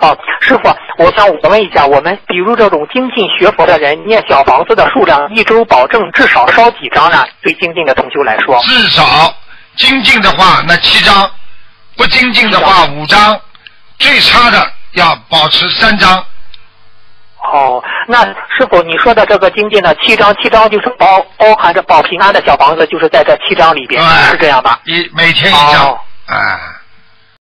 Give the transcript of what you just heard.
哦，师傅，我想我问一下，我们比如这种精进学佛的人，念小房子的数量，一周保证至少烧几张呢？对精进的同修来说，至少精进的话，那七张，不精进的话，五张，最差的要保持三张。哦，那师傅你说的这个精进呢，七张七张就是包包含着保平安的小房子，就是在这七张里边。是这样吧？一，每天一张。哎。